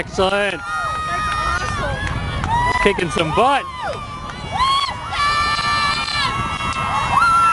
Excellent. Kicking some butt.